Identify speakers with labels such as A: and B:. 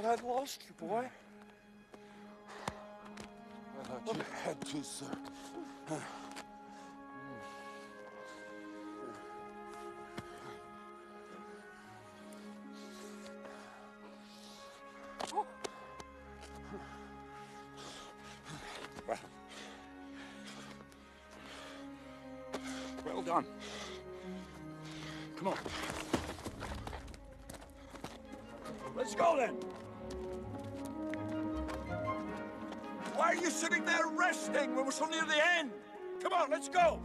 A: Thought I'd lost you, boy.
B: I thought you had too, sir.
A: Well done. Come on. Let's go then. Are you sitting there resting when we're so near the end? Come on, let's go.